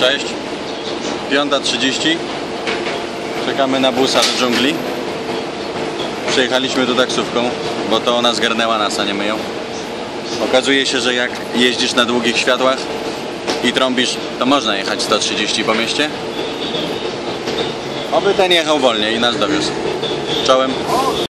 Cześć. 5.30. Czekamy na busa do dżungli. Przyjechaliśmy tu taksówką, bo to ona zgarnęła nas, a nie my ją. Okazuje się, że jak jeździsz na długich światłach i trąbisz, to można jechać 130 po mieście. Oby ten jechał wolniej i nas dowiózł. Czołem.